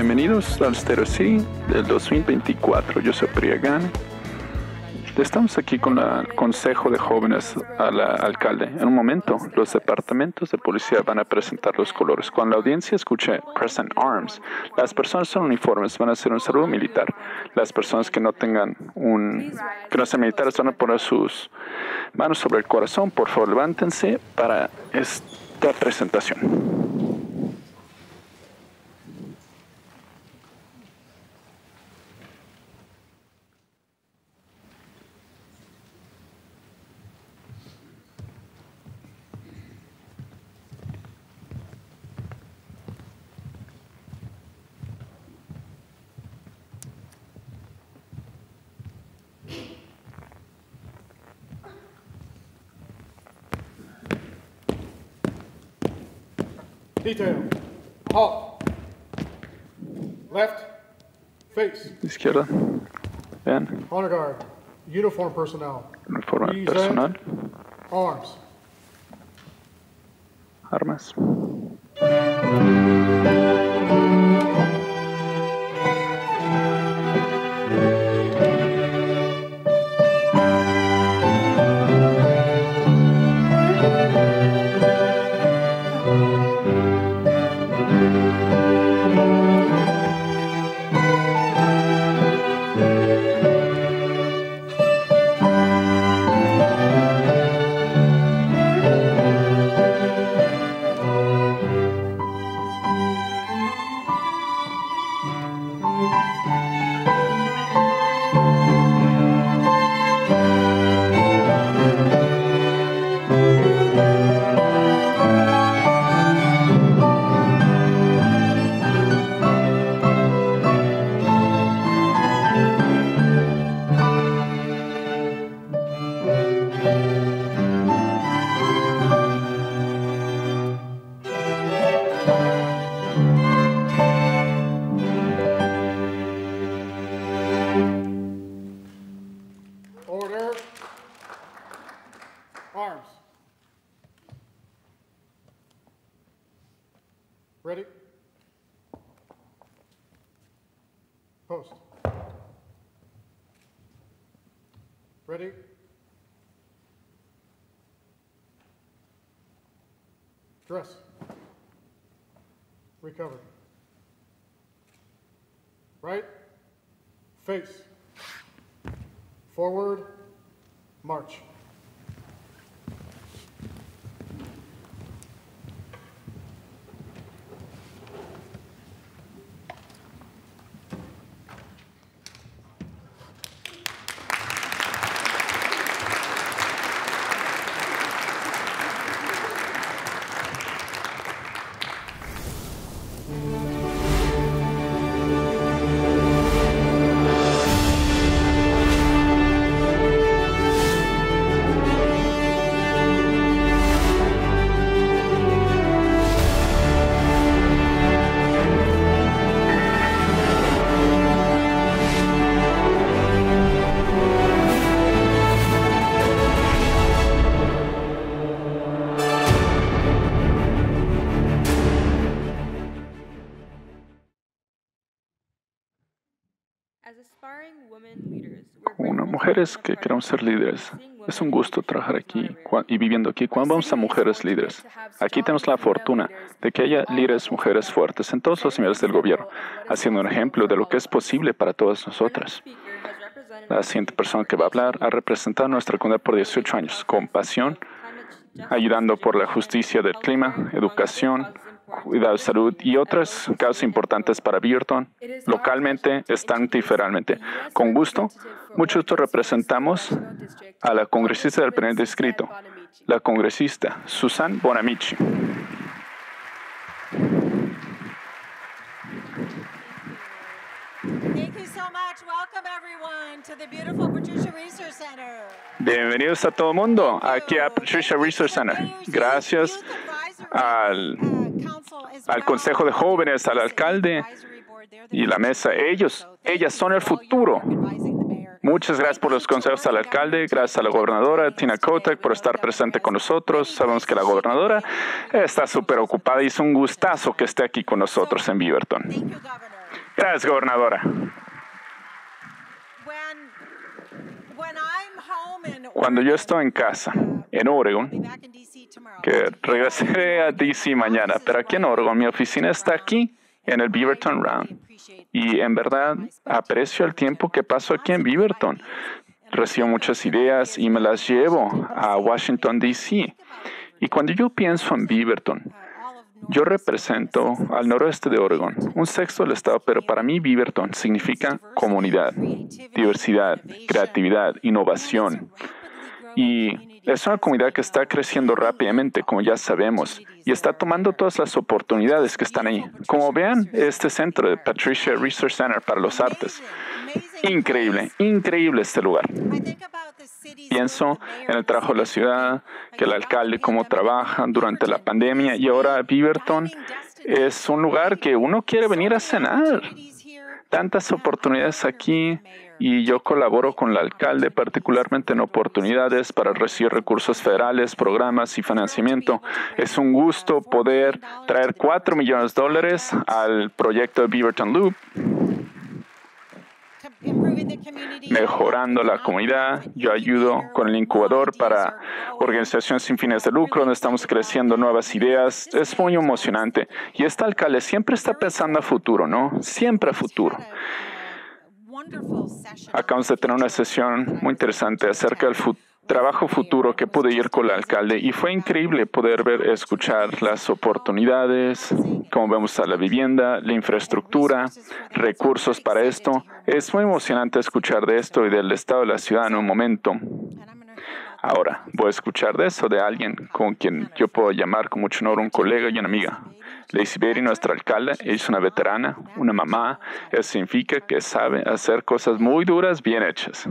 Bienvenidos al Stereo City del 2024. Yo soy Priagán. Estamos aquí con el Consejo de Jóvenes al alcalde. En un momento, los departamentos de policía van a presentar los colores. Cuando la audiencia escuche Present Arms, las personas en uniformes van a hacer un saludo militar. Las personas que no tengan un, que no sean militares van a poner sus manos sobre el corazón. Por favor, levántense para esta presentación. Detail. Halt. Left. Face. Izquierda. Vean. Honor guard. Uniform personnel. Uniforme personal. Arms. Armas. Arms. Ready? Post. Ready? Dress. Recover. Right? Face. Forward. March. Una, mujeres que queremos ser líderes. Es un gusto trabajar aquí y viviendo aquí. Cuando vamos a mujeres líderes, aquí tenemos la fortuna de que haya líderes mujeres fuertes en todos los niveles del gobierno, haciendo un ejemplo de lo que es posible para todas nosotras. La siguiente persona que va a hablar ha representado a nuestra comunidad por 18 años, con pasión, ayudando por la justicia del clima, educación, cuidado de salud y otras causas importantes para Beaverton, localmente, federalmente. Con gusto, muchos de representamos a la congresista del primer distrito, la congresista Susan Bonamici. Thank you so much. Welcome everyone to the beautiful Patricia Research Center. Bienvenidos a todo el mundo aquí a Patricia Research Center. Gracias al, al Consejo de Jóvenes, al alcalde y la mesa. Ellos, ellas son el futuro. Muchas gracias por los consejos al alcalde, gracias a la gobernadora Tina Kotek por estar presente con nosotros. Sabemos que la gobernadora está súper ocupada y es un gustazo que esté aquí con nosotros en Beaverton. Gracias, gobernadora. Cuando yo estoy en casa, en Oregon, Que regresaré a DC mañana, pero aquí en Oregon, mi oficina está aquí, en el Beaverton Round. Y en verdad aprecio el tiempo que paso aquí en Beaverton. Recibo muchas ideas y me las llevo a Washington, D.C. Y cuando yo pienso en Beaverton, yo represento al noroeste de Oregon, un sexto del estado, pero para mí Beaverton significa comunidad, diversidad, creatividad, innovación. Y es una comunidad que está creciendo rápidamente, como ya sabemos, y está tomando todas las oportunidades que están ahí. Como vean, este centro de Patricia Research Center para los Artes, increíble, increíble este lugar. Pienso en el trabajo de la ciudad, que el alcalde cómo trabaja durante la pandemia y ahora Beaverton es un lugar que uno quiere venir a cenar. Tantas oportunidades aquí y yo colaboro con el alcalde particularmente en oportunidades para recibir recursos federales, programas y financiamiento. Es un gusto poder traer 4 millones de dólares al proyecto de Beaverton Loop mejorando la comunidad. Yo ayudo con el incubador para organizaciones sin fines de lucro, donde estamos creciendo nuevas ideas. Es muy emocionante. Y este alcalde siempre está pensando a futuro, ¿no? Siempre a futuro. Acabamos de tener una sesión muy interesante acerca del trabajo futuro que pude ir con el alcalde y fue increíble poder ver, escuchar las oportunidades, cómo vemos a la vivienda, la infraestructura, recursos para esto. Es muy emocionante escuchar de esto y del estado de la ciudad en un momento. Ahora, voy a escuchar de eso de alguien con quien yo puedo llamar con mucho honor un colega y una amiga. Lacey Berry, nuestra alcalde, es una veterana, una mamá. Eso significa que sabe hacer cosas muy duras bien hechas.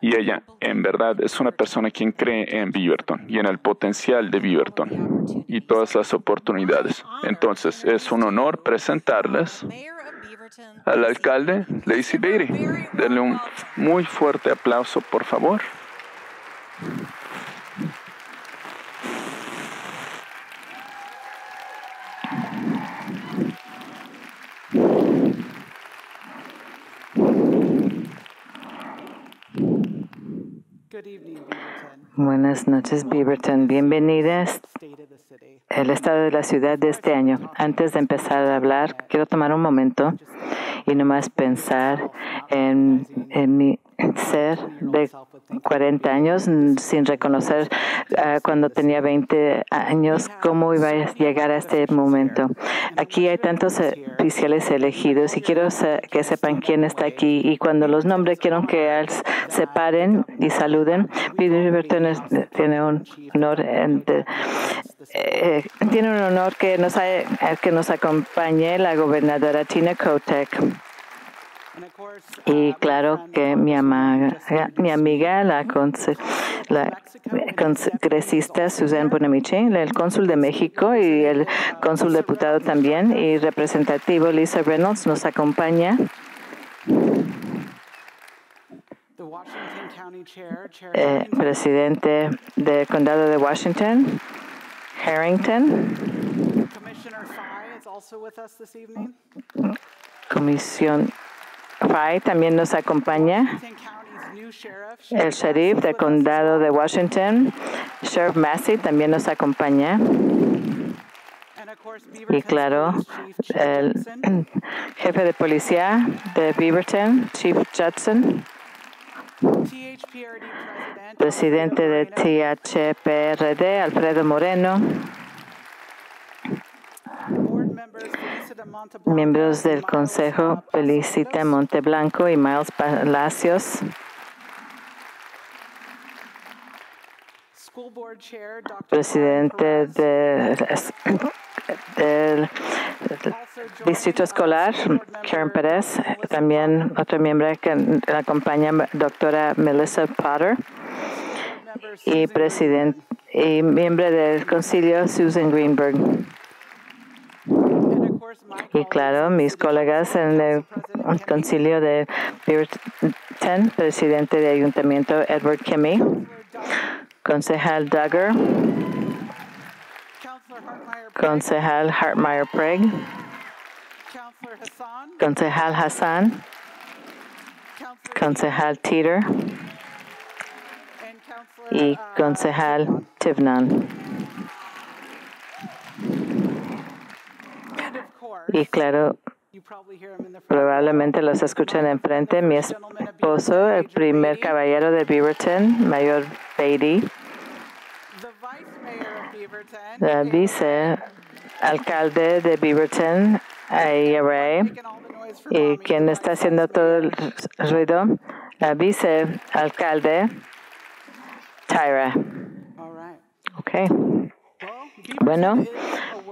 Y ella, en verdad, es una persona quien cree en Beaverton y en el potencial de Beaverton y todas las oportunidades. Entonces, es un honor presentarles al alcalde Lacey Beatty. Denle un muy fuerte aplauso, por favor. Buenas noches, Beaverton. Bienvenidas al estado de la ciudad de este año. Antes de empezar a hablar, quiero tomar un momento y nomás pensar en, en mi ser de 40 años sin reconocer uh, cuando tenía 20 años cómo iba a llegar a este momento. Aquí hay tantos oficiales elegidos y quiero que sepan quién está aquí y cuando los nombres quiero que se paren y saluden. Peter tiene un honor eh, tiene un honor que nos, que nos acompañe la gobernadora Tina Kotek. Y claro que mi, amiga, mi amiga, la, la congresista Susan Bonamici, el cónsul de México y el cónsul diputado también, y representativo Lisa Reynolds nos acompaña. Eh, presidente del condado de Washington, Harrington. Comisión Fay también nos acompaña. El sheriff del condado de Washington, Sheriff Massey, también nos acompaña. Y claro, el jefe de policía de Beaverton, Chief Judson, presidente de THPRD, Alfredo Moreno, miembros del Consejo Felicita Monteblanco y Miles Palacios. Presidente de, del Distrito Escolar, Karen Pérez, también otra miembro que acompaña, doctora Melissa Potter, y presidente y miembro del Concilio, Susan Greenberg. Y claro, mis colegas en el concilio de Beaverton, presidente de ayuntamiento Edward Kimmy, concejal Duggar, concejal Hartmeyer Prague, concejal Hassan, concejal Teeter y concejal Tivnan. Y claro, probablemente los escuchan enfrente. Mi esposo, el primer caballero de Beaverton, Mayor Beatty, la vice alcalde de Beaverton, IRA, y quien está haciendo todo el ruido, la vice alcalde, Tyra. Okay. Bueno,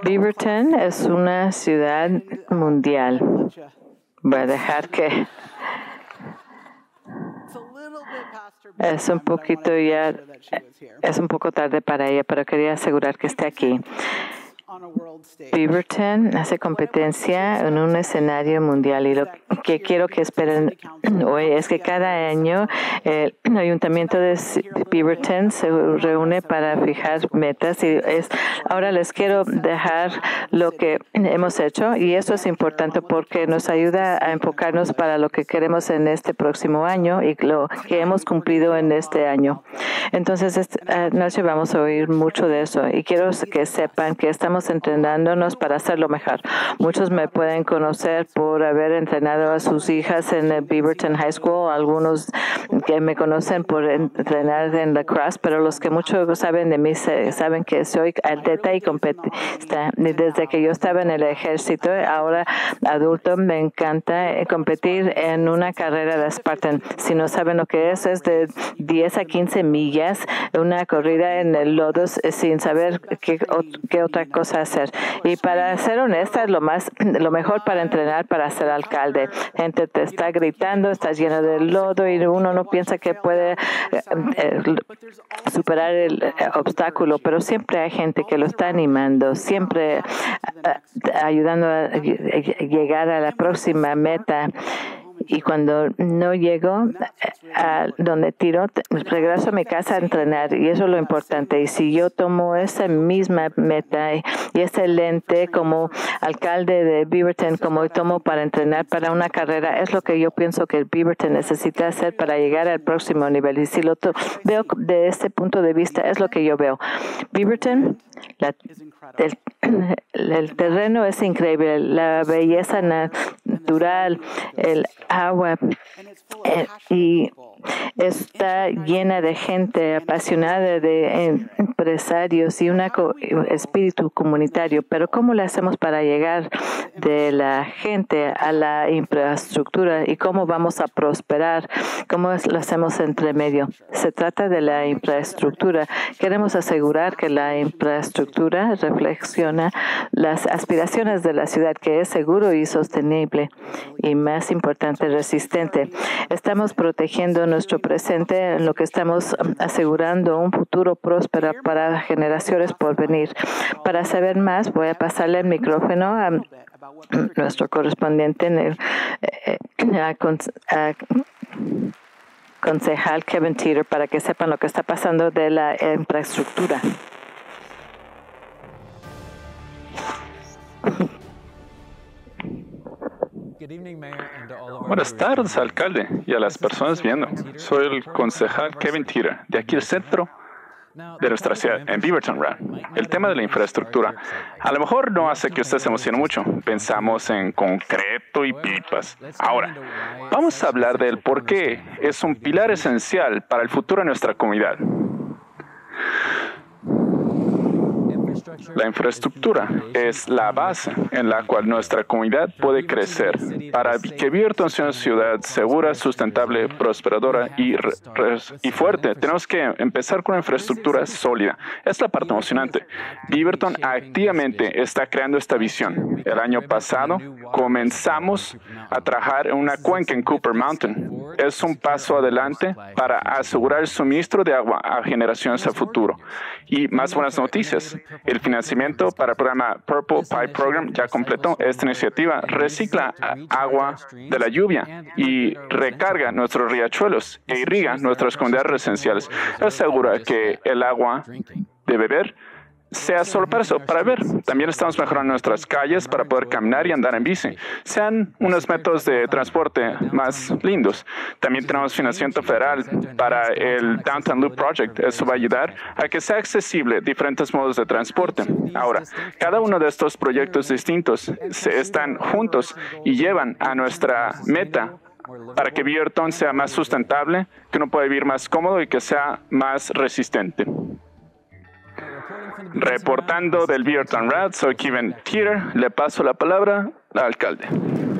Beaverton es una ciudad mundial. Voy a dejar que es un poquito ya, es un poco tarde para ella, pero quería asegurar que esté aquí. Beaverton hace competencia en un escenario mundial y lo que quiero que esperen hoy es que cada año el ayuntamiento de Beaverton se reúne para fijar metas y es ahora les quiero dejar lo que hemos hecho y eso es importante porque nos ayuda a enfocarnos para lo que queremos en este próximo año y lo que hemos cumplido en este año. Entonces esta noche vamos a oír mucho de eso y quiero que sepan que estamos entrenándonos para hacerlo mejor. Muchos me pueden conocer por haber entrenado a sus hijas en el Beaverton High School, algunos que me conocen por entrenar en la cross, pero los que muchos saben de mí saben que soy atleta y competista. Desde que yo estaba en el ejército, ahora adulto, me encanta competir en una carrera de Spartan. Si no saben lo que es, es de 10 a 15 millas, una corrida en el lodo sin saber qué otra cosa hacer. Y para ser honesta, es lo más, lo mejor para entrenar para ser alcalde. Gente te está gritando, estás lleno de lodo y uno no piensa que puede eh, eh, superar el eh, obstáculo, pero siempre hay gente que lo está animando, siempre ayudando a llegar a la próxima meta y cuando no llego a donde tiro, regreso a mi casa a entrenar y eso es lo importante. Y si yo tomo esa misma meta y ese lente como alcalde de Beaverton, como tomo para entrenar para una carrera, es lo que yo pienso que Beaverton necesita hacer para llegar al próximo nivel. Y si lo veo de este punto de vista, es lo que yo veo. Beaverton, el, el terreno es increíble, la belleza natural, el agua eh, y está llena de gente apasionada, de empresarios y un espíritu comunitario. Pero ¿cómo le hacemos para llegar de la gente a la infraestructura y cómo vamos a prosperar? ¿Cómo lo hacemos entre medio? Se trata de la infraestructura. Queremos asegurar que la infraestructura reflexiona las aspiraciones de la ciudad, que es seguro y sostenible y más importante, resistente. Estamos protegiendo nuestro presente en lo que estamos asegurando un futuro próspero para generaciones por venir. Para saber más, voy a pasarle el micrófono a nuestro correspondiente en el, eh, eh, concejal Kevin Teeter para que sepan lo que está pasando de la infraestructura. Buenas tardes, alcalde, y a las personas viendo. Soy el concejal Kevin Tira, de aquí el centro de nuestra ciudad, en Beaverton Run. El tema de la infraestructura a lo mejor no hace que usted se emocione mucho. Pensamos en concreto y pipas. Ahora, vamos a hablar del por qué es un pilar esencial para el futuro de nuestra comunidad. La infraestructura es la base en la cual nuestra comunidad puede crecer. Para que Beaverton sea una ciudad segura, sustentable, prosperadora y, fuerte, tenemos que empezar con una infraestructura sólida. Es la parte emocionante. Beaverton activamente está creando esta visión. El año pasado comenzamos a trabajar en una cuenca en Cooper Mountain. Es un paso adelante para asegurar el suministro de agua a generaciones a futuro. Y más buenas noticias. El financiamiento para el programa Purple Pipe Program ya completó. Esta iniciativa recicla agua de la lluvia y recarga nuestros riachuelos e irriga nuestras comunidades residenciales. Asegura que el agua de beber sea solo para eso, para ver. También estamos mejorando nuestras calles para poder caminar y andar en bici. Sean unos métodos de transporte más lindos. También tenemos financiamiento federal para el Downtown Loop Project. Eso va a ayudar a que sea accesible diferentes modos de transporte. Ahora, cada uno de estos proyectos distintos se están juntos y llevan a nuestra meta para que Beaverton sea más sustentable, que uno pueda vivir más cómodo y que sea más resistente. Reportando del Beaverton Rad, soy Kevin Teeter. Le paso la palabra al alcalde.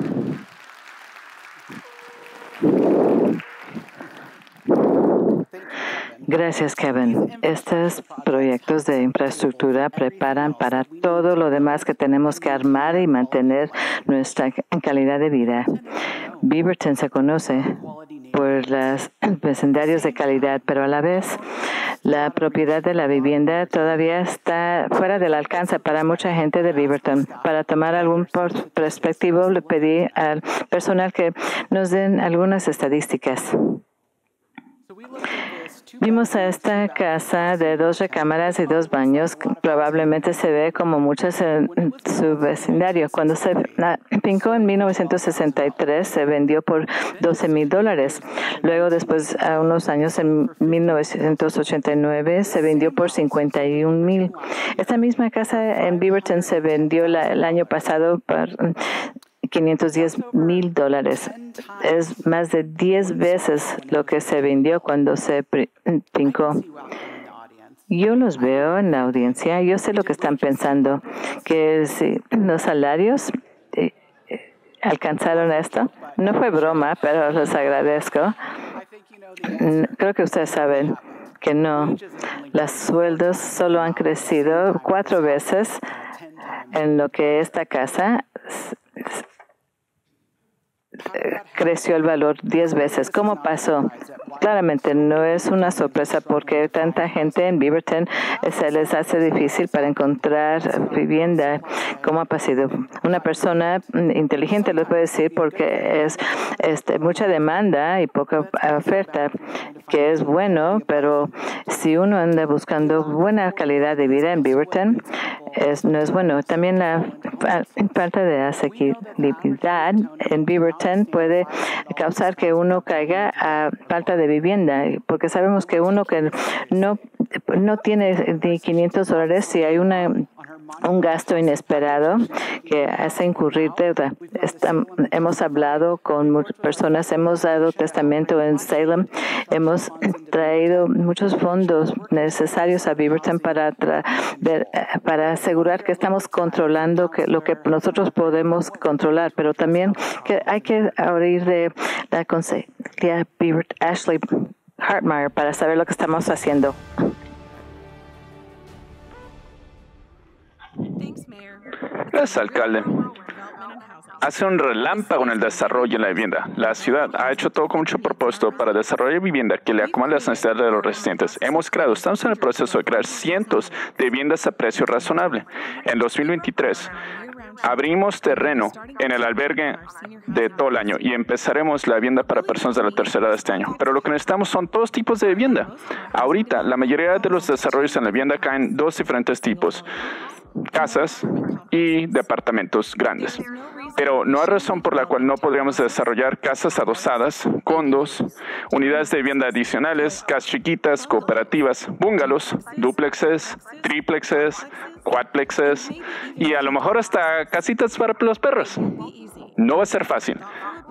Gracias, Kevin. Estos proyectos de infraestructura preparan para todo lo demás que tenemos que armar y mantener nuestra calidad de vida. Beaverton se conoce por los vecindarios de calidad, pero a la vez la propiedad de la vivienda todavía está fuera del alcance para mucha gente de Beaverton. Para tomar algún perspectivo, le pedí al personal que nos den algunas estadísticas. Vimos a esta casa de dos recámaras y dos baños. Probablemente se ve como muchas en su vecindario. Cuando se pincó en 1963, se vendió por 12 mil dólares. Luego, después, a unos años, en 1989, se vendió por 51 mil. Esta misma casa en Beaverton se vendió el año pasado por 510 mil dólares. Es más de 10 veces lo que se vendió cuando se pincó. Yo los veo en la audiencia, yo sé lo que están pensando, que si los salarios eh, alcanzaron esto. No fue broma, pero les agradezco. Creo que ustedes saben que no. Los sueldos solo han crecido cuatro veces en lo que esta casa creció el valor 10 veces. ¿Cómo pasó? Claramente no es una sorpresa porque tanta gente en Beaverton se les hace difícil para encontrar vivienda. ¿Cómo ha pasado? Una persona inteligente lo puede decir porque es este, mucha demanda y poca oferta, que es bueno, pero si uno anda buscando buena calidad de vida en Beaverton, es, no es bueno. También la falta de asequibilidad en Beaverton puede causar que uno caiga a falta de vivienda, porque sabemos que uno que no, no tiene ni 500 dólares, si hay una un gasto inesperado que hace incurrir deuda. hemos hablado con personas, hemos dado testamento en Salem, hemos traído muchos fondos necesarios a Beaverton para, para asegurar que estamos controlando que, lo que nosotros podemos controlar, pero también que hay que abrir de la consejera Ashley Hartmeyer para saber lo que estamos haciendo. Gracias, alcalde. Hace un relámpago en el desarrollo en la vivienda. La ciudad ha hecho todo con mucho propósito para desarrollar vivienda que le acomode las necesidades de los residentes. Hemos creado, estamos en el proceso de crear cientos de viviendas a precio razonable. En 2023, abrimos terreno en el albergue de todo el año y empezaremos la vivienda para personas de la tercera edad este año. Pero lo que necesitamos son todos tipos de vivienda. Ahorita, la mayoría de los desarrollos en la vivienda caen dos diferentes tipos casas y departamentos grandes. Pero no hay razón por la cual no podríamos desarrollar casas adosadas, condos, unidades de vivienda adicionales, casas chiquitas, cooperativas, bungalows, duplexes, triplexes, quadplexes y a lo mejor hasta casitas para los perros. No va a ser fácil,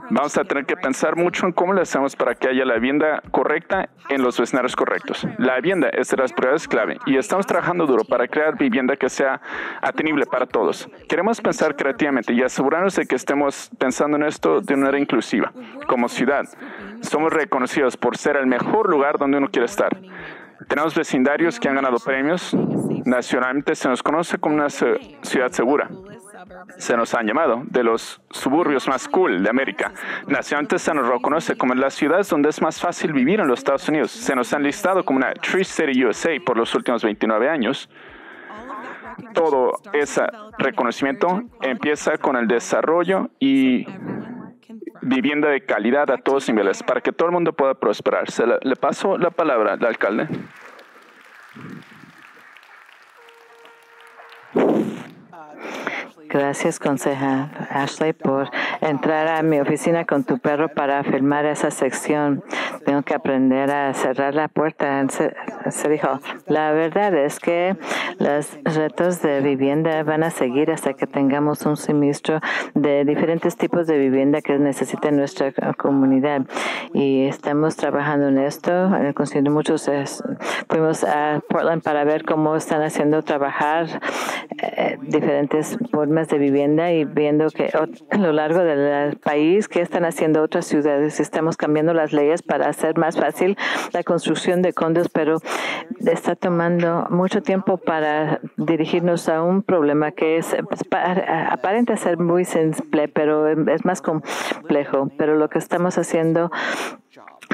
Vamos a tener que pensar mucho en cómo le hacemos para que haya la vivienda correcta en los escenarios correctos. La vivienda es de las prioridades clave y estamos trabajando duro para crear vivienda que sea atendible para todos. Queremos pensar creativamente y asegurarnos de que estemos pensando en esto de una manera inclusiva. Como ciudad, somos reconocidos por ser el mejor lugar donde uno quiere estar. Tenemos vecindarios que han ganado premios. Nacionalmente se nos conoce como una ciudad segura se nos han llamado de los suburbios más cool de América. Nacionalmente se nos reconoce como las ciudades donde es más fácil vivir en los Estados Unidos. Se nos han listado como una Tree City USA por los últimos 29 años. Todo ese reconocimiento empieza con el desarrollo y vivienda de calidad a todos niveles para que todo el mundo pueda prosperar. le, le paso la palabra al alcalde. Gracias, consejera Ashley, por entrar a mi oficina con tu perro para filmar esa sección. Tengo que aprender a cerrar la puerta. Se dijo, la verdad es que los retos de vivienda van a seguir hasta que tengamos un suministro de diferentes tipos de vivienda que necesita nuestra comunidad. Y estamos trabajando en esto. El Consejo muchos fuimos a Portland para ver cómo están haciendo trabajar eh, diferentes formas de vivienda y viendo que a lo largo del país que están haciendo otras ciudades. Estamos cambiando las leyes para hacer más fácil la construcción de condos, pero está tomando mucho tiempo para dirigirnos a un problema que es pues, aparenta ser muy simple, pero es más complejo. Pero lo que estamos haciendo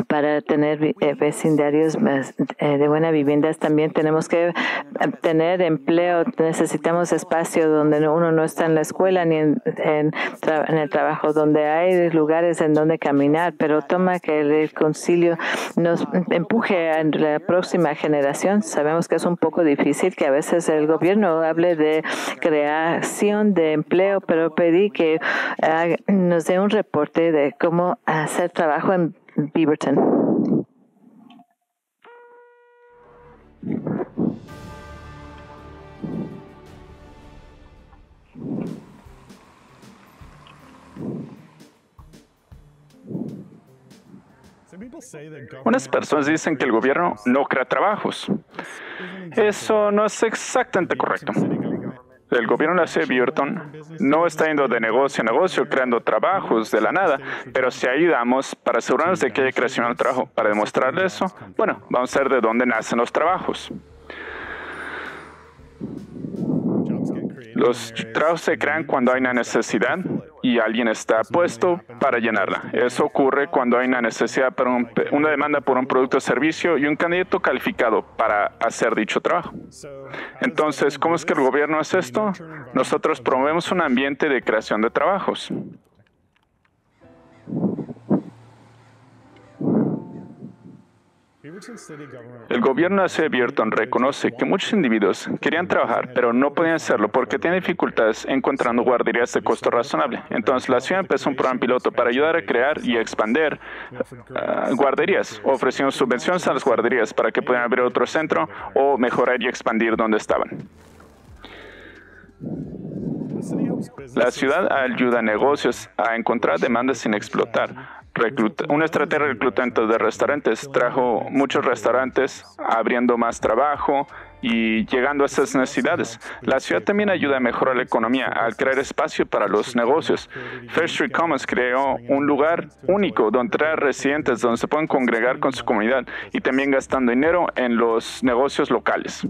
para tener eh, vecindarios eh, de buena vivienda también tenemos que eh, tener empleo necesitamos espacio donde uno no está en la escuela ni en, el trabajo donde hay lugares en donde caminar pero toma que el concilio nos empuje a la próxima generación. Sabemos que es un poco difícil que a veces el gobierno hable de creación de empleo pero pedí que nos dé un reporte de cómo hacer trabajo en Beaverton. Unas personas dicen que el gobierno no crea trabajos. Eso no es exactamente correcto. El gobierno de de no está yendo de negocio a negocio creando trabajos de la nada, pero si ayudamos para asegurarnos de que haya creación al trabajo. Para demostrarle eso, bueno, vamos a ver de dónde nacen los trabajos. Los trabajos se crean cuando hay una necesidad y alguien está puesto para llenarla. Eso ocurre cuando hay una necesidad para una demanda por un producto o servicio y un candidato calificado para hacer dicho trabajo. Entonces, ¿cómo es que el gobierno hace esto? Nosotros promovemos un ambiente de creación de trabajos. El gobierno de Beaverton reconoce que muchos individuos querían trabajar, pero no podían hacerlo porque tienen dificultades encontrando guarderías de costo razonable. Entonces, la ciudad empezó un programa piloto para ayudar a crear y expandir ah, guarderías, ofreciendo subvenciones a las guarderías para que puedan abrir otro centro o mejorar y expandir donde estaban. La ciudad ayuda a negocios a encontrar demandas sin explotar una estrategia de reclutamiento de restaurantes trajo muchos restaurantes abriendo más trabajo y llegando a esas necesidades. La ciudad también ayuda a mejorar la economía al crear espacio para los negocios. First Street Commons creó un lugar único donde traer residentes donde se pueden congregar con su comunidad y también gastando dinero en los negocios locales.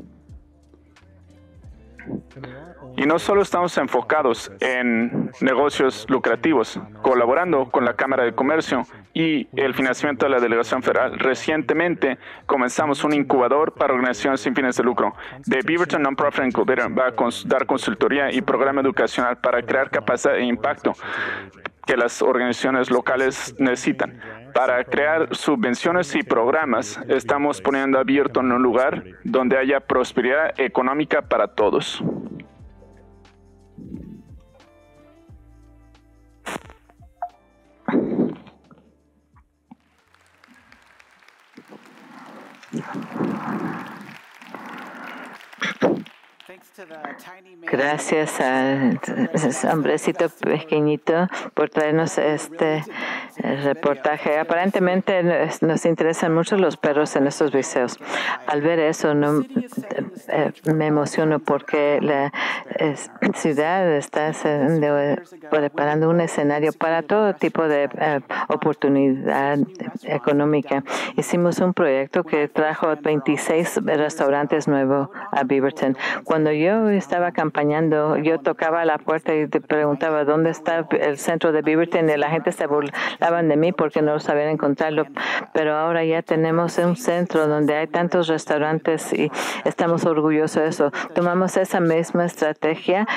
Y no solo estamos enfocados en negocios lucrativos, colaborando con la Cámara de Comercio y el financiamiento de la Delegación Federal. Recientemente comenzamos un incubador para organizaciones sin fines de lucro. The Beaverton Nonprofit Incubator va a dar consultoría y programa educacional para crear capacidad e impacto que las organizaciones locales necesitan. Para crear subvenciones y programas, estamos poniendo a Beaverton en un lugar donde haya prosperidad económica para todos. Yeah. Gracias al hombrecito pequeñito por traernos este reportaje. Aparentemente nos interesan mucho los perros en estos videos. Al ver eso eh, me emociono porque la ciudad está preparando un escenario para todo tipo de eh, oportunidad económica. Hicimos un proyecto que trajo 26 restaurantes nuevos a Beaverton. Yo estaba acompañando, yo tocaba la puerta y te preguntaba dónde está el centro de Beaverton y la gente se burlaban de mí porque no sabían encontrarlo. Pero ahora ya tenemos un centro donde hay tantos restaurantes y estamos orgullosos de eso. Tomamos esa misma estrategia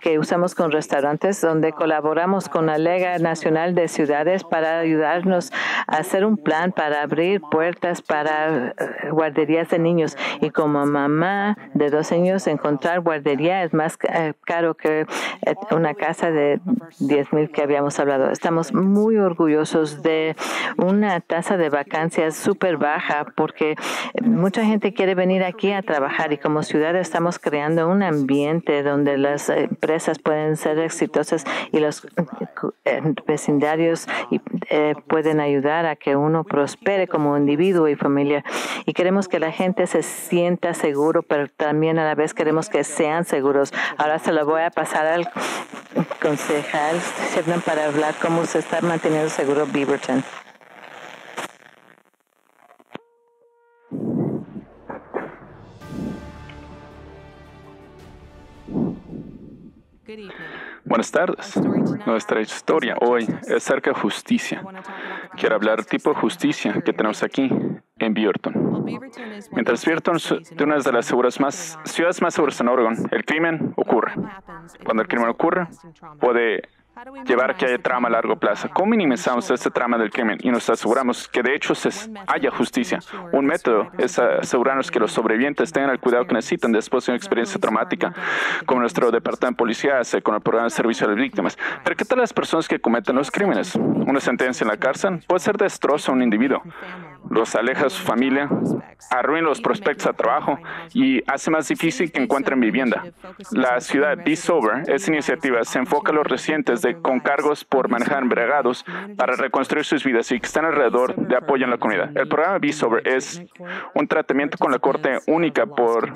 que usamos con restaurantes donde colaboramos con la Lega Nacional de Ciudades para ayudarnos a hacer un plan para abrir puertas para eh, guarderías de niños. Y como mamá de dos años, encontrar guardería es más eh, caro que eh, una casa de 10 mil que habíamos hablado. Estamos muy orgullosos de una tasa de vacancias súper baja porque mucha gente quiere venir aquí a trabajar y como ciudad estamos creando un ambiente donde las empresas pueden ser exitosas y los vecindarios pueden ayudar a que uno prospere como individuo y familia. Y queremos que la gente se sienta seguro, pero también a la vez queremos que sean seguros. Ahora se lo voy a pasar al concejal para hablar cómo se está manteniendo seguro Beaverton. Buenas tardes. Nuestra historia hoy es acerca de justicia. Quiero hablar tipo de justicia que tenemos aquí en Beaverton. Mientras Beaverton es una de las más, ciudades más seguras en Oregon, el crimen ocurre. Cuando el crimen ocurre, puede llevar que haya trama a largo plazo. ¿Cómo minimizamos este trama del crimen y nos aseguramos que de hecho se haya justicia? Un método es asegurarnos que los sobrevivientes tengan el cuidado que necesitan después de una experiencia traumática, como nuestro departamento de policía hace con el programa de servicio a las víctimas. Pero ¿qué tal las personas que cometen los crímenes? Una sentencia en la cárcel puede ser destrozo a un individuo. Los aleja de su familia, arruina los prospectos a trabajo y hace más difícil que encuentren vivienda. La ciudad Be Sober, esa iniciativa, se enfoca a los residentes con cargos por manejar embriagados para reconstruir sus vidas y que están alrededor de apoyo en la comunidad. El programa Be Sober es un tratamiento con la corte única por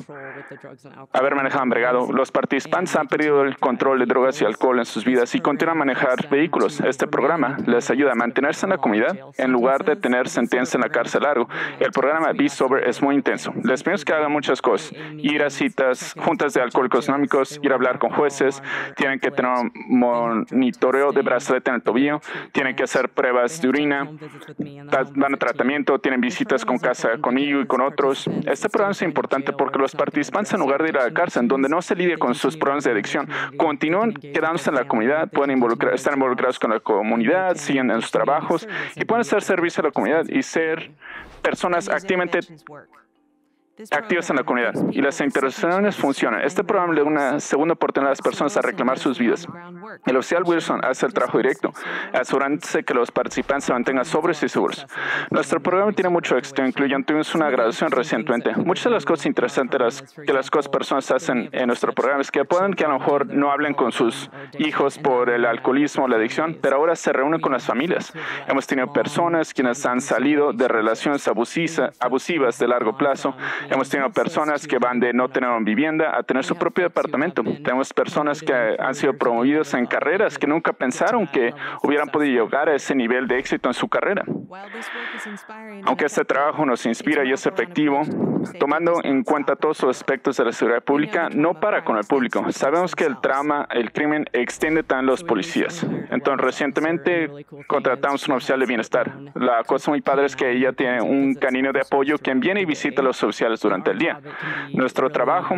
haber manejado embriagado. Los participantes han perdido el control de drogas y alcohol en sus vidas y continúan a manejar vehículos. Este programa les ayuda a mantenerse en la comunidad en lugar de tener sentencia en la cárcel largo. El programa Be Sober es muy intenso. Les pedimos que hagan muchas cosas. Ir a citas, juntas de alcohólicos económicos, ir a hablar con jueces, tienen que tener un monitoreo de brazalete en el tobillo, tienen que hacer pruebas de orina, van a tratamiento, tienen visitas con casa conmigo y con otros. Este programa es importante porque los participantes, en lugar de ir a la cárcel, donde no se lidia con sus problemas de adicción, continúan quedándose en la comunidad, pueden involucrar, estar involucrados con la comunidad, siguen en sus trabajos y pueden hacer servicio a la comunidad y ser personas activamente activas en la comunidad y las interacciones funcionan. Este programa le da una segunda oportunidad a las personas a reclamar sus vidas. El oficial Wilson hace el trabajo directo, asegurándose que los participantes se mantengan sobres y seguros. Nuestro programa tiene mucho éxito, incluyendo tuvimos una graduación recientemente. Muchas de las cosas interesantes que las cosas personas hacen en nuestro programa es que pueden que a lo mejor no hablen con sus hijos por el alcoholismo o la adicción, pero ahora se reúnen con las familias. Hemos tenido personas quienes han salido de relaciones abusivas de largo plazo Hemos tenido personas que van de no tener una vivienda a tener su propio departamento. Tenemos personas que han sido promovidos en carreras que nunca pensaron que hubieran podido llegar a ese nivel de éxito en su carrera. Aunque este trabajo nos inspira y es efectivo, tomando en cuenta todos los aspectos de la seguridad pública, no para con el público. Sabemos que el trama, el crimen extiende tan los policías. Entonces, recientemente contratamos un oficial de bienestar. La cosa muy padre es que ella tiene un canino de apoyo que viene y visita a los oficiales durante el día. Nuestro trabajo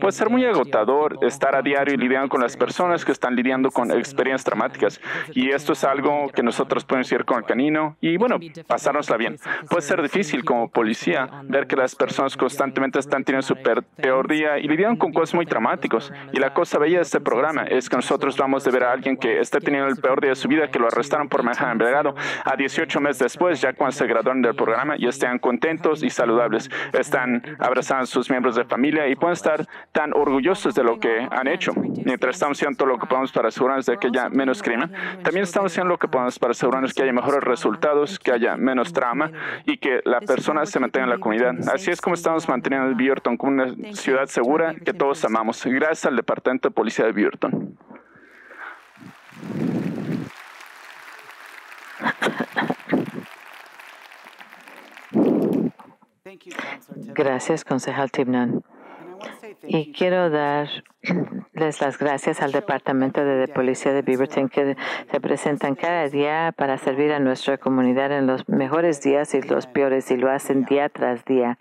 puede ser muy agotador estar a diario lidiando con las personas que están lidiando con experiencias dramáticas. Y esto es algo que nosotros podemos ir con el canino y, bueno, pasárnosla bien. Puede ser difícil como policía ver que las personas constantemente están teniendo su peor día y lidian con cosas muy traumáticas. Y la cosa bella de este programa es que nosotros vamos a ver a alguien que está teniendo el peor día de su vida, que lo arrestaron por manejar embriagado, a 18 meses después, ya cuando se graduaron del programa, y estén contentos y saludables. Están están abrazando a sus miembros de familia y pueden estar tan orgullosos de lo que han hecho. Mientras estamos haciendo lo que podemos para asegurarnos de que haya menos crimen, también estamos haciendo lo que podemos para asegurarnos que haya mejores resultados, que haya menos trama y que la persona se mantenga en la comunidad. Así es como estamos manteniendo Beaverton como una ciudad segura que todos amamos. Gracias al Departamento de Policía de Beaverton. Gracias, concejal Tibnan. Y quiero darles las gracias al Departamento de Policía de Beaverton que se presentan cada día para servir a nuestra comunidad en los mejores días y los peores y lo hacen día tras día.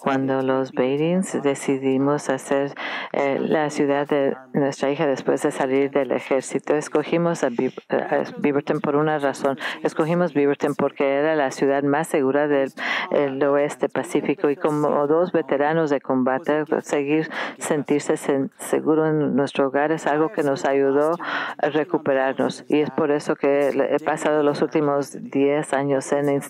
Cuando los Beatings decidimos hacer eh, la ciudad de nuestra hija después de salir del ejército, escogimos a, Beaverton por una razón. Escogimos Beaverton porque era la ciudad más segura del oeste pacífico y como dos veteranos de combate, seguir sentirse seguro en nuestro hogar es algo que nos ayudó a recuperarnos. Y es por eso que he pasado los últimos 10 años en,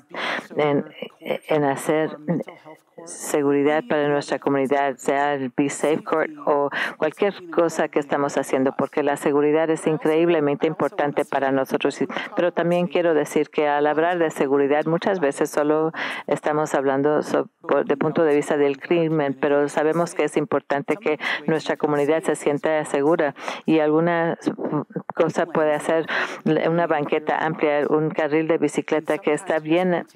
en, en hacer health seguridad para nuestra comunidad, sea el Be Safe Court o cualquier cosa que estamos haciendo, porque la seguridad es increíblemente importante para nosotros. Pero también quiero decir que al hablar de seguridad, muchas veces solo estamos hablando de punto de vista del crimen, pero sabemos que es importante que nuestra comunidad se sienta segura y alguna cosa puede hacer una banqueta amplia, un carril de bicicleta que está bien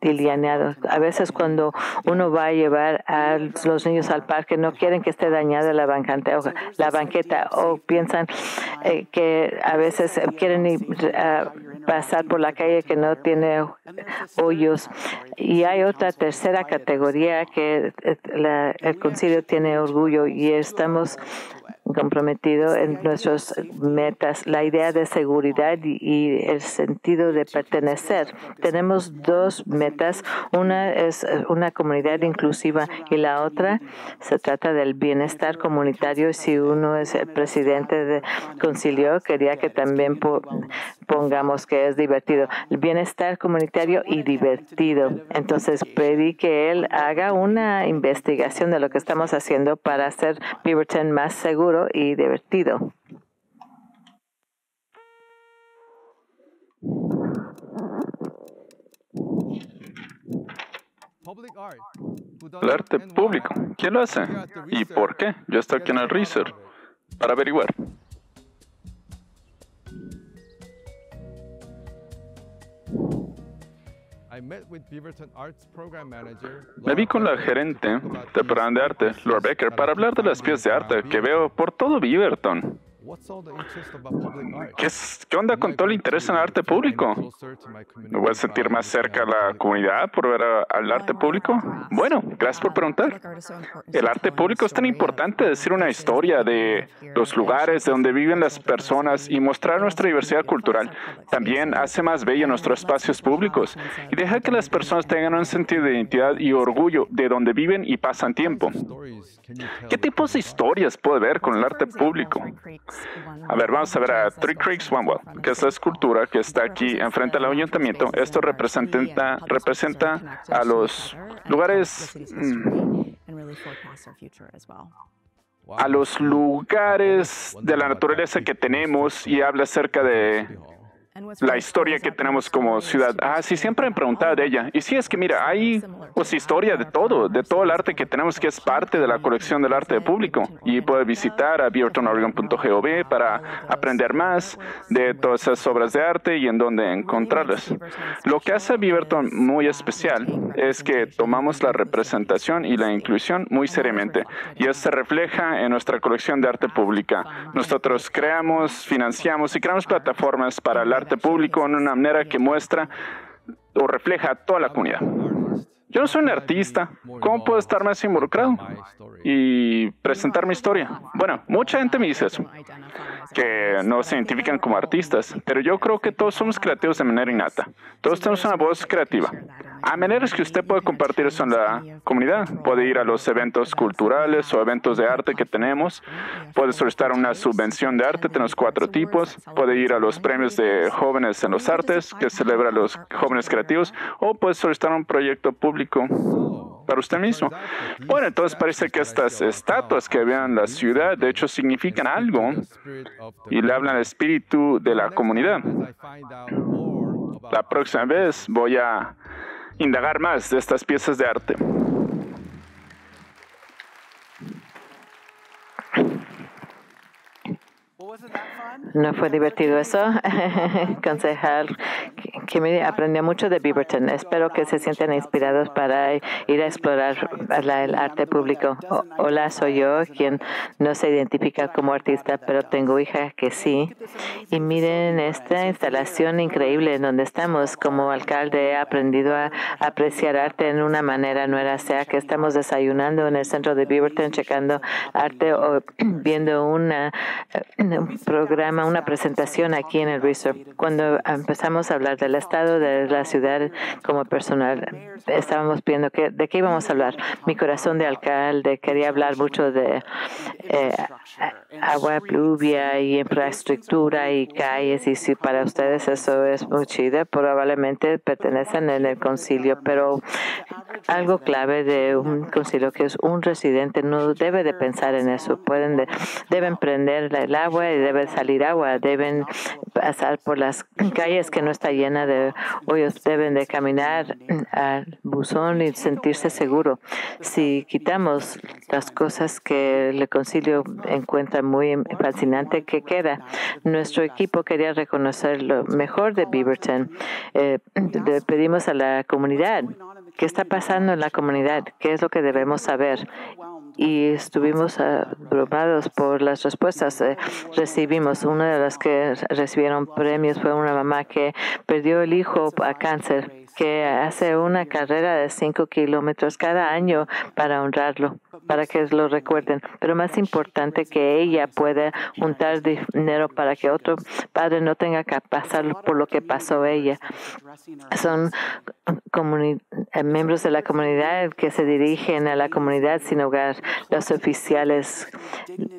delineado a veces cuando uno va a llevar a los niños al parque no quieren que esté dañada la banqueta, la banqueta o piensan eh, que a veces quieren ir, pasar por la calle que no tiene hoyos. Y hay otra tercera categoría que eh, el concilio tiene orgullo y estamos comprometido en nuestras metas, la idea de seguridad y el sentido de pertenecer. Tenemos dos metas. Una es eh, una comunidad inclusiva y la otra se trata del bienestar comunitario. Si uno es el presidente de Concilio, quería que también pongamos que es divertido. El bienestar comunitario y divertido. Entonces pedí que él haga una investigación de lo que estamos haciendo para hacer Beaverton más seguro y divertido. El arte público. ¿Quién lo hace? ¿Y por qué? Yo estoy aquí en el research para averiguar. Me vi con la gerente del programa de arte, Laura Becker, para hablar de las piezas de arte que veo por todo Beaverton. ¿Qué, ¿Qué, onda con todo el interés en el arte público? ¿Me voy a sentir más cerca a la comunidad por ver al arte público? Bueno, gracias por preguntar. El arte público es tan importante decir una historia de los lugares de donde viven las personas y mostrar nuestra diversidad cultural. También hace más bello nuestros espacios públicos y deja que las personas tengan un sentido de identidad y orgullo de donde viven y pasan tiempo. ¿Qué tipos de historias puede haber con el arte público? A ver, vamos a ver a Three Creeks One Well, que es la escultura que está aquí enfrente del ayuntamiento. Esto representa, representa a los lugares mm, a los lugares de la naturaleza que tenemos y habla acerca de la historia que tenemos como ciudad. Ah, sí, siempre me preguntado de ella. Y sí, es que mira, hay pues historia de todo, de todo el arte que tenemos que es parte de la colección del arte público. Y puede visitar a beavertonoregon.gov para aprender más de todas esas obras de arte y en dónde encontrarlas. Lo que hace a Beaverton muy especial es que tomamos la representación y la inclusión muy seriamente. Y eso se refleja en nuestra colección de arte pública. Nosotros creamos, financiamos y creamos plataformas para el arte público en una manera que muestra o refleja a toda la comunidad. Yo no soy un artista. ¿Cómo puedo estar más involucrado y presentar mi historia? Bueno, mucha gente me dice eso, que no se identifican como artistas, pero yo creo que todos somos creativos de manera innata. Todos tenemos una voz creativa. A maneras que usted puede compartir eso en la comunidad. Puede ir a los eventos culturales o eventos de arte que tenemos. Puede solicitar una subvención de arte, tenemos cuatro tipos. Puede ir a los premios de jóvenes en los artes, que celebra los jóvenes creativos. O puede solicitar un proyecto público para usted mismo. Bueno, entonces parece que estas estatuas que vean la ciudad, de hecho, significan algo y le hablan al espíritu de la comunidad. La próxima vez voy a indagar más de estas piezas de arte. ¿No fue divertido eso? Concejal me aprendió mucho de Beaverton. Espero que se sientan inspirados para ir a explorar el arte público. hola, soy yo, quien no se identifica como artista, pero tengo hija que sí. Y miren esta instalación increíble en donde estamos. Como alcalde he aprendido a apreciar arte en una manera nueva, sea que estamos desayunando en el centro de Beaverton, checando arte o viendo una, un programa, una presentación aquí en el Resort. Cuando empezamos a hablar del estado de la ciudad como personal, estábamos viendo que, de qué íbamos a hablar. Mi corazón de alcalde quería hablar mucho de eh, agua, pluvia y infraestructura y calles. Y si para ustedes eso es muy chido, probablemente pertenecen en el concilio, pero algo clave de un concilio que es un residente no debe de pensar en eso. Pueden deben prender el agua y debe salir agua. Deben pasar por las calles que no está llena de hoyos. Deben de caminar al buzón y sentirse seguro. Si quitamos las cosas que el concilio encuentra muy fascinante, ¿qué queda? Nuestro equipo quería reconocer lo mejor de Beaverton. Eh, le pedimos a la comunidad qué está pasando en la comunidad, qué es lo que debemos saber y estuvimos abrumados por las respuestas. Eh, recibimos, una de las que recibieron premios fue una mamá que perdió el hijo a cáncer que hace una carrera de cinco kilómetros cada año para honrarlo, para que lo recuerden. Pero más importante que ella pueda juntar dinero para que otro padre no tenga que pasar por lo que pasó ella. Son eh, miembros de la comunidad que se dirigen a la comunidad sin hogar, los oficiales,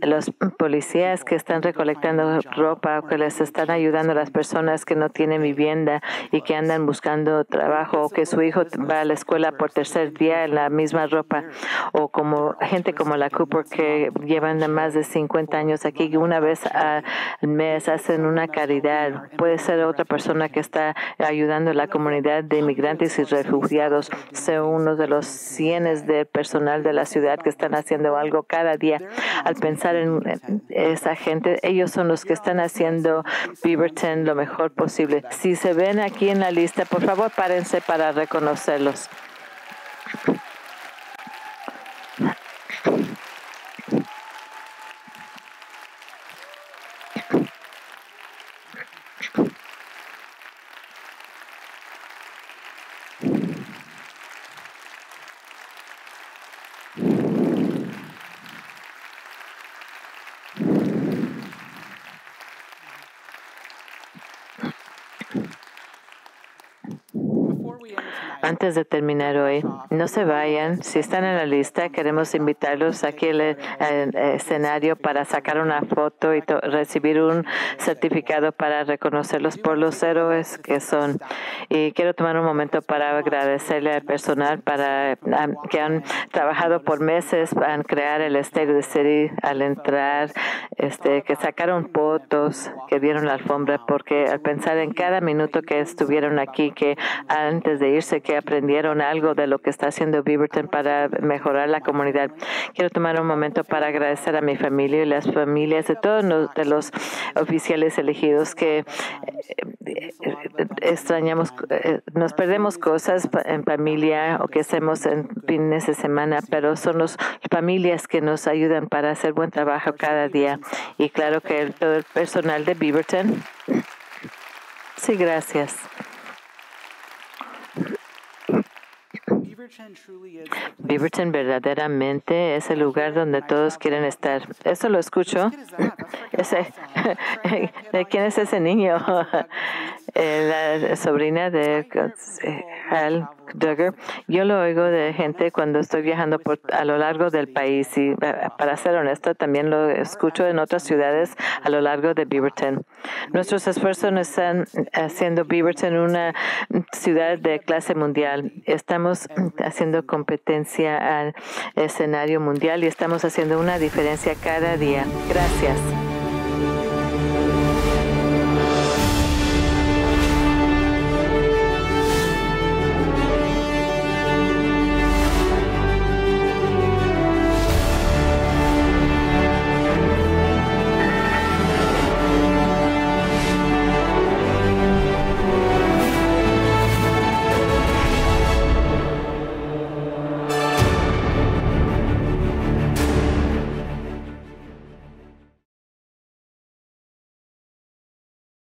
los policías que están recolectando ropa o que les están ayudando a las personas que no tienen vivienda y que andan buscando trabajo o que su hijo va a la escuela por tercer día en la misma ropa o como gente como la Cooper que llevan más de 50 años aquí una vez al mes hacen una caridad. Puede ser otra persona que está ayudando a la comunidad de inmigrantes y refugiados. Sea uno de los cientos de personal de la ciudad que están haciendo algo cada día. Al pensar en esa gente, ellos son los que están haciendo Beaverton lo mejor posible. Si se ven aquí en la lista, por favor, paren para reconocerlos. Thank you. Antes de terminar hoy, no se vayan. Si están en la lista, queremos invitarlos aquí al escenario para sacar una foto y recibir un certificado para reconocerlos por los héroes que son. Y quiero tomar un momento para agradecerle al personal para que han trabajado por meses en crear el State of the City al entrar, este, que sacaron fotos, que vieron la alfombra, porque al pensar en cada minuto que estuvieron aquí, que antes de irse, que aprendieron algo de lo que está haciendo Beaverton para mejorar la comunidad. Quiero tomar un momento para agradecer a mi familia y las familias de todos los, de los oficiales elegidos que eh, extrañamos, eh, nos perdemos cosas en familia o que hacemos en fines de semana, pero son las familias que nos ayudan para hacer buen trabajo cada día. Y claro que todo el personal de Beaverton. Sí, gracias. Beaverton verdaderamente es el lugar donde todos quieren estar. Eso lo escucho. Ese, ¿De quién es ese niño? La sobrina de Al Duggar. Yo lo oigo de gente cuando estoy viajando por, a lo largo del país y para ser honesto también lo escucho en otras ciudades a lo largo de Beaverton. Nuestros esfuerzos nos están haciendo Beaverton una ciudad de clase mundial. Estamos haciendo competencia al escenario mundial y estamos haciendo una diferencia cada día. Gracias.